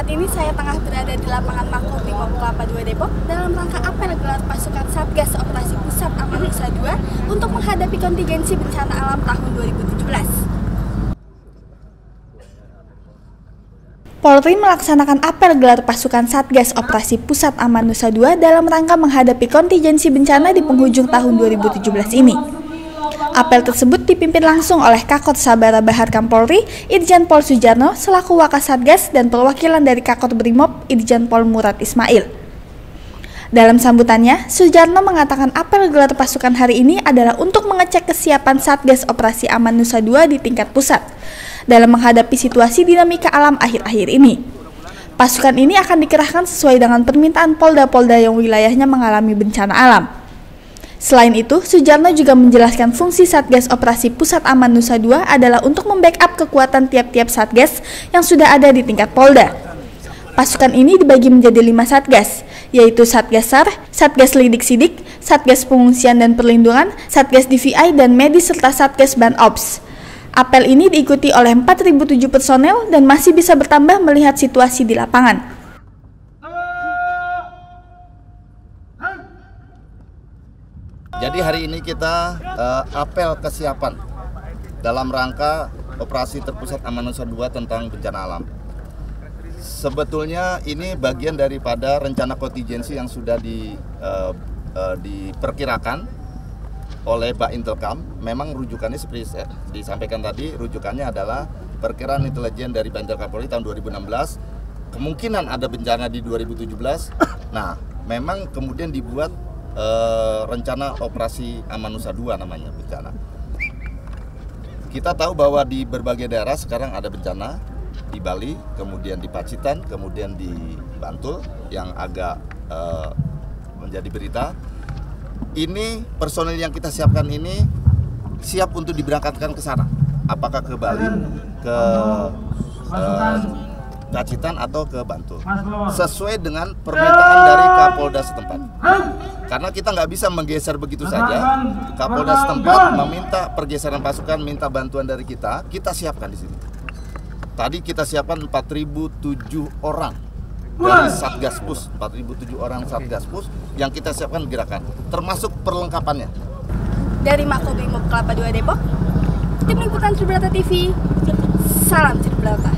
Saat ini saya tengah berada di lapangan Makobrimob Kelapa 2 Depok dalam rangka apel gelar pasukan Satgas Operasi Pusat Aman Nusa 2 untuk menghadapi kontingensi bencana alam tahun 2017. Polri melaksanakan apel gelar pasukan Satgas Operasi Pusat Aman Nusa 2 dalam rangka menghadapi kontingensi bencana di penghujung tahun 2017 ini. Apel tersebut dipimpin langsung oleh Kakot Sabara Bahar Kampolri, Irjen Pol Sujarno, selaku Wakasatgas dan perwakilan dari Kakot Brimob, Irjen Pol Murad Ismail. Dalam sambutannya, Sujarno mengatakan apel gelar pasukan hari ini adalah untuk mengecek kesiapan Satgas Operasi Aman Nusa 2 di tingkat pusat dalam menghadapi situasi dinamika alam akhir-akhir ini. Pasukan ini akan dikerahkan sesuai dengan permintaan polda-polda yang wilayahnya mengalami bencana alam. Selain itu, Sujarno juga menjelaskan fungsi Satgas Operasi Pusat Aman Nusa II adalah untuk membackup kekuatan tiap-tiap Satgas yang sudah ada di tingkat Polda. Pasukan ini dibagi menjadi lima Satgas, yaitu Satgas SAR, Satgas Lidik Sidik, Satgas Pengungsian dan Perlindungan, Satgas DVI, dan Medis serta Satgas Ban Ops. Apel ini diikuti oleh 4.007 personel dan masih bisa bertambah melihat situasi di lapangan. Jadi hari ini kita uh, apel kesiapan dalam rangka operasi terpusat Aman Nusa 2 tentang bencana alam. Sebetulnya ini bagian daripada rencana kontingensi yang sudah di, uh, uh, diperkirakan oleh Pak Intelkam memang rujukannya seperti disampaikan tadi rujukannya adalah perkiraan intelijen dari Pak Intelkam Polri tahun 2016 kemungkinan ada bencana di 2017 nah memang kemudian dibuat e, rencana operasi Amanusa 2 namanya bencana. Kita tahu bahwa di berbagai daerah sekarang ada bencana di Bali, kemudian di Pacitan, kemudian di Bantul yang agak e, menjadi berita. Ini personil yang kita siapkan ini siap untuk diberangkatkan ke sana. Apakah ke Bali, ke uh, Pacitan atau ke Bantul. Sesuai dengan permintaan dari Kapolda setempat. Karena kita nggak bisa menggeser begitu saja Kapolda setempat meminta pergeseran pasukan minta bantuan dari kita kita siapkan di sini. Tadi kita siapkan 4.007 orang dari Satgas Pus 4007 orang Satgas Pus yang kita siapkan gerakan termasuk perlengkapannya. Dari Makobrimob Kelapa 2 Depok tim liputan Tribrata TV salam Tribrata